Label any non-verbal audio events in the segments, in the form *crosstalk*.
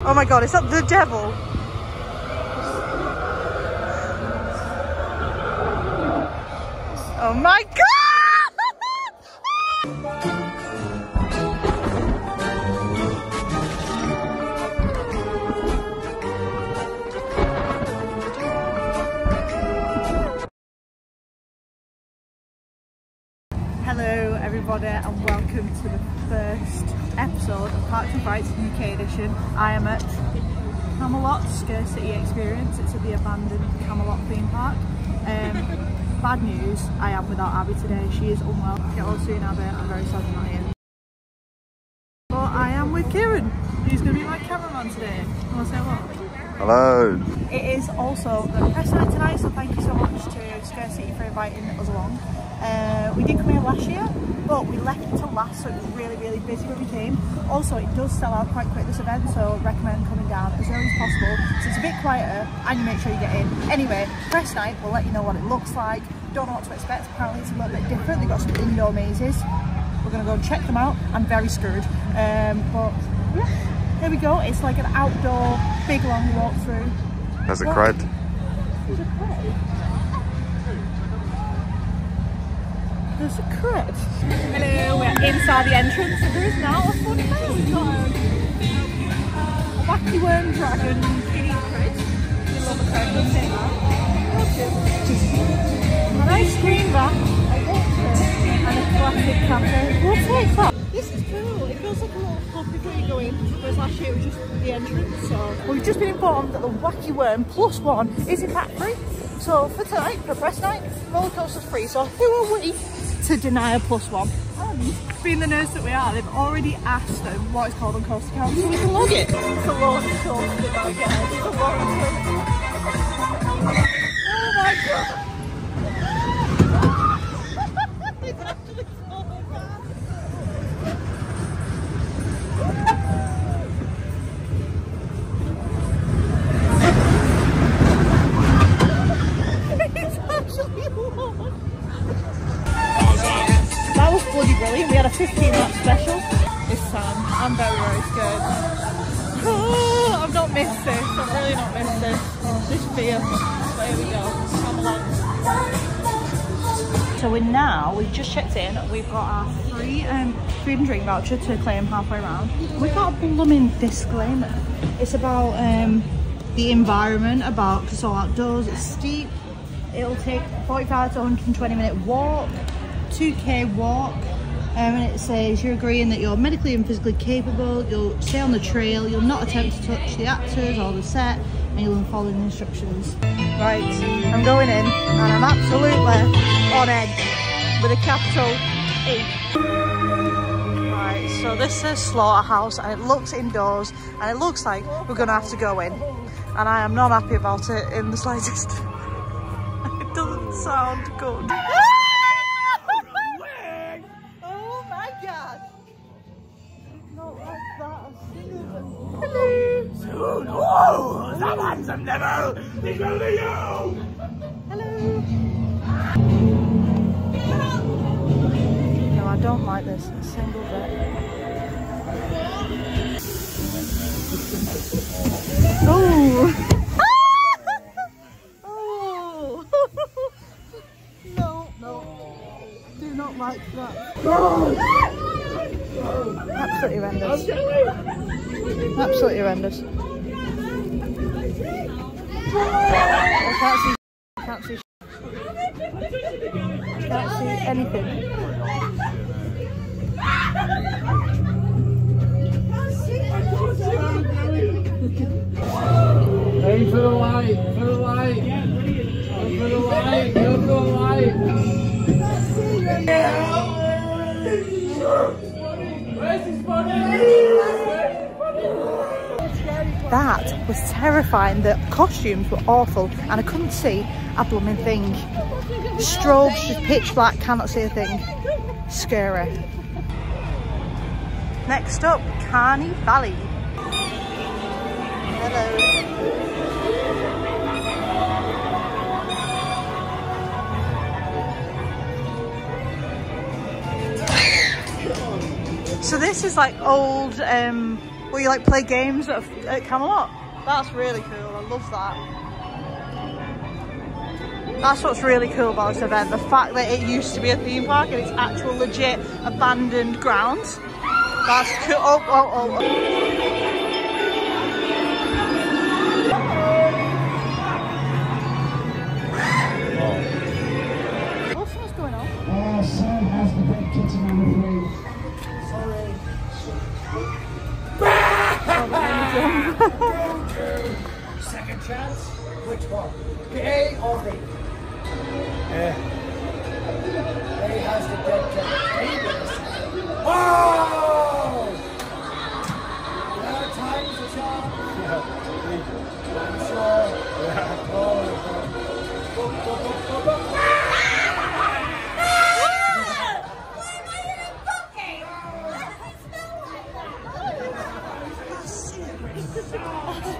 Oh my god, is that the devil? Oh my god! Hello everybody and welcome to the first episode of Parks and Frights UK edition. I am at Camelot Scare City Experience. It's at the abandoned Camelot theme park. Um, *laughs* bad news, I am without Abby today. She is unwell. Get well soon Abby, I'm very sad you're not here. But I am with Kieran, who's going to be my cameraman today. You want to say what? Hello. It is also the press night tonight, so thank you so much to Scare City for inviting us along. Uh, we did come here last year, but we left it to last, so it was really, really busy when we came. Also, it does sell out quite quick, this event, so recommend coming down as early as possible. So it's a bit quieter, and you make sure you get in. Anyway, press night, we'll let you know what it looks like. Don't know what to expect, apparently it's a little bit different. They've got some indoor mazes. We're gonna go and check them out. I'm very scared. Um, but yeah, here we go. It's like an outdoor, big long walk through. There's a What? crowd. There's a crowd. There's a crowd. Hello, we're inside the entrance. There is now a fun got a, wacky worm dragon kitty crate. We love a crate, don't say that. A nice screen back, a water, and a classic cafe. We'll take that. Feels like a little pub before you go in. Whereas last year it was just the entrance. So we've just been informed that the wacky worm plus one is in fact free. So for tonight, for press night, roller coaster's free. So who are we to deny a plus one? And being the nurse that we are, they've already asked them what it's called on Coaster Count, so we can log it. It's a launch coaster, it. It's a launch Oh my god! That was bloody brilliant. We had a 15 lap special this time. I'm very, very scared. *sighs* Oh, I've not missed this. I've really not missed this. This fear. But here we go. Come along. So we're now, we've just checked in, we've got our free um, food and drink voucher to claim halfway around. We've got a blooming disclaimer. It's about um, the environment, about, because it's all outdoors, it's steep, it'll take 45 to 120 minute walk, 2k walk, um, and it says you're agreeing that you're medically and physically capable, you'll stay on the trail, you'll not attempt to touch the actors or the set, and you'll follow the instructions. Right, I'm going in, and I'm absolutely on edge with a capital E. Right, so this is Slaughterhouse, and it looks indoors, and it looks like we're going to have to go in. And I am not happy about it in the slightest. *laughs* it doesn't sound good. *laughs* oh my god! Not like that. Hello! Oh, that handsome devil! He's only you! Hello! No, I don't like this. A single bit. Oh! Like that. Absolutely horrendous. Absolutely horrendous. I can't see. I can't see. Can't see anything. That was terrifying. The costumes were awful and I couldn't see a blooming thing. Strobes, just pitch black, cannot see a thing. Scary. Next up, Carney Valley. Hello. So this is like old um, where you like play games at, at Camelot. That's really cool. I love that. That's what's really cool about this event. The fact that it used to be a theme park and it's actual legit abandoned grounds. That's cool. Oh, oh, oh. oh. Chance? Which one? A or B? A. A has the dead cat. A does. Oh! Third time's the charm. I'm sure. Oh, *laughs* go, go, go, go, go.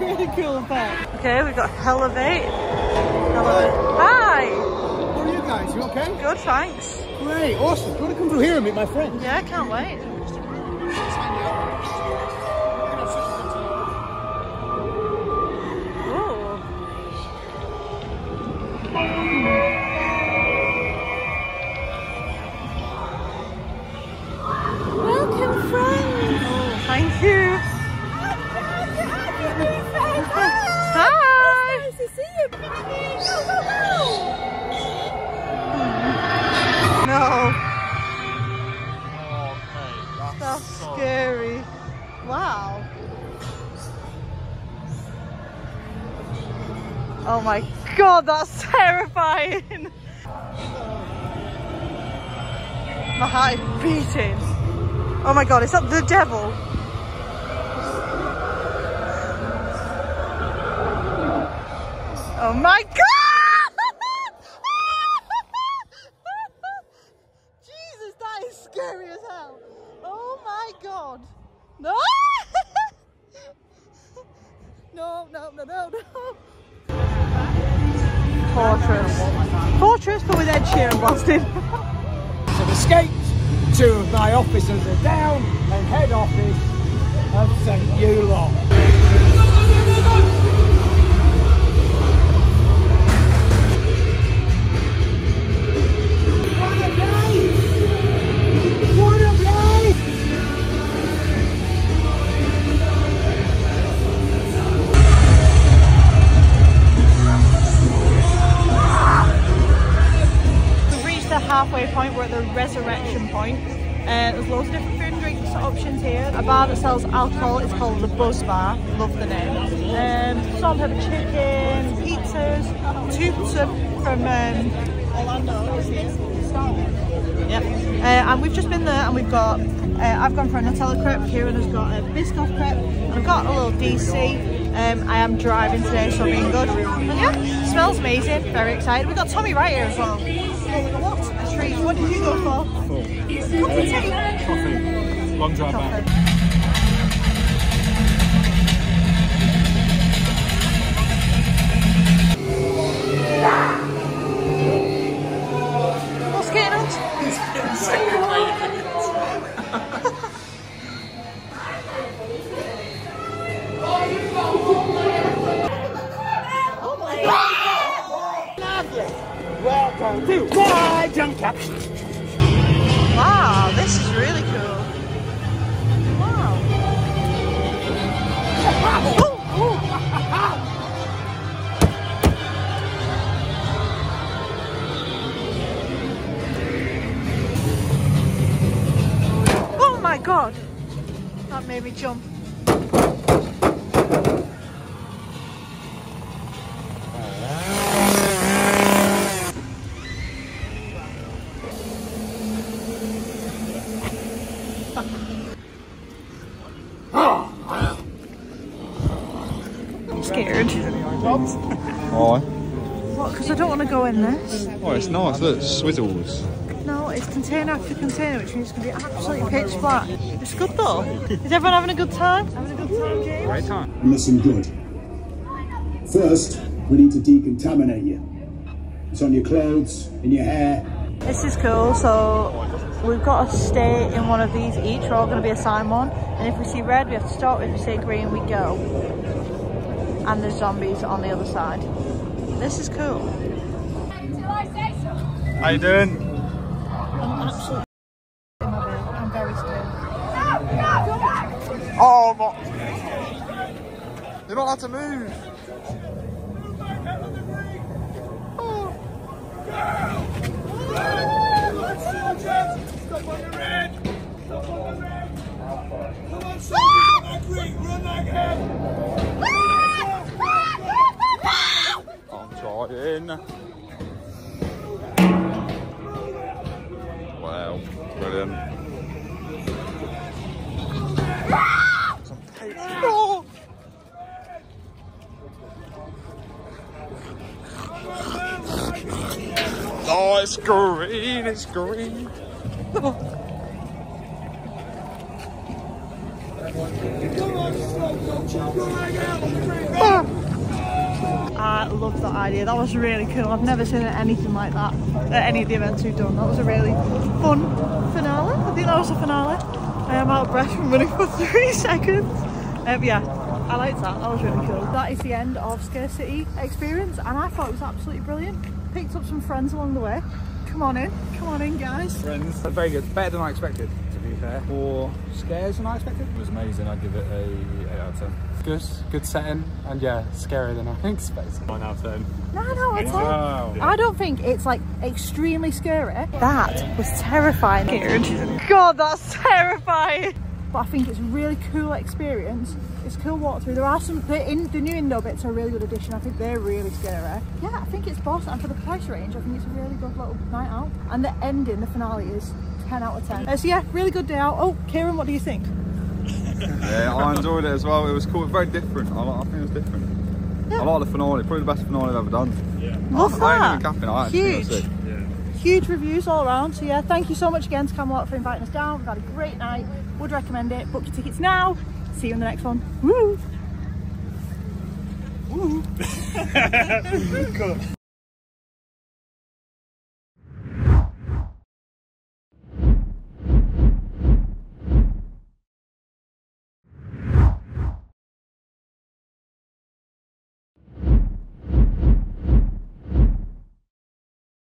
really cool effect. Okay, we've got Elevate. Elevate. Hi! How are you guys? You okay? Good, thanks. Great, awesome. Do you want to come through here and meet my friend? Yeah, I can't wait. Scary. Wow. Oh my god, that's *laughs* terrifying. My heart is beating. Oh my god, is that the devil? Oh my god! Jesus, that is scary as hell. Oh my god. No! *laughs* no, no, no, no, no. Fortress. Fortress, but with Ed Sheeran blasting. I've escaped. Two of my officers are down and head office have sent you lot. Point, we're at the resurrection point. Uh, there's loads of different food and drinks options here. A bar that sells alcohol is called the Buzz Bar. Love the name. Um, and pepper chicken, pizzas, toots from um, Orlando. Yep. Uh, and we've just been there and we've got, uh, I've gone for a Nutella crepe, Kieran has got a Biscoff crepe, I've got a little DC. Um, I am driving today, so I'm being good. And yeah, smells amazing, very excited. We've got Tommy right here as well. What a treat. What did you go for? Coffee tea. Coffee. Long drive back. What's going on? Wow, this is really cool. Wow. Oh my god. That made me jump. Scared. Why? What? Because I don't want to go in this. Oh, it's nice. Look, swizzles. No, it's container after container, which means it's going to be absolutely pitch black. It's good though. Is everyone having a good time? Having a good time, James? Great time. Listen good. First, we need to decontaminate you. It's on your clothes, in your hair. This is cool. So we've got to stay in one of these each. We're all going to be assigned one. And if we see red, we have to stop. If we see green, we go. And there's zombies on the other side. This is cool. How you doing? I'm absolutely in my bed. I'm very scared. Oh, my. You're not allowed to move. I'm Wow, brilliant. Oh, it's green, it's green. I love that idea. That was really cool. I've never seen anything like that at any of the events we've done. That was a really fun finale. I think that was a finale. I am out of breath from running for *laughs* three seconds. Um, yeah, I liked that. That was really cool. That is the end of Scare City experience, and I thought it was absolutely brilliant. Picked up some friends along the way. Come on in, come on in, guys. Friends. Very good. Better than I expected, fair. More scares than I expected. It was amazing. I'd give it a 8 out of 10. Good, good setting, and yeah, scarier than I think. *laughs* expected. 9 out of 10. No, no, it's Wow. I don't think it's like extremely scary. That was terrifying. God, that's terrifying. But I think it's a really cool experience. It's a cool walk through. There are some, the, in, the new Indo bits are a really good addition. I think they're really scary. Yeah, I think it's boss. And for the price range, I think it's a really good little night out. And the ending, the finale is 10 out of 10. Uh, so yeah, really good day out. Oh, Kieran, what do you think? Yeah, I enjoyed it as well. It was cool, very different. I, like, I think it was different. Yeah. I like the finale, probably the best finale I've ever done. Love I ain't that. even capping, I Huge. that's it. huge reviews all around. So yeah, thank you so much again to Camelot for inviting us down. We've had a great night. Would recommend it. Book your tickets now. See you in the next one. Woo! Woo! *laughs*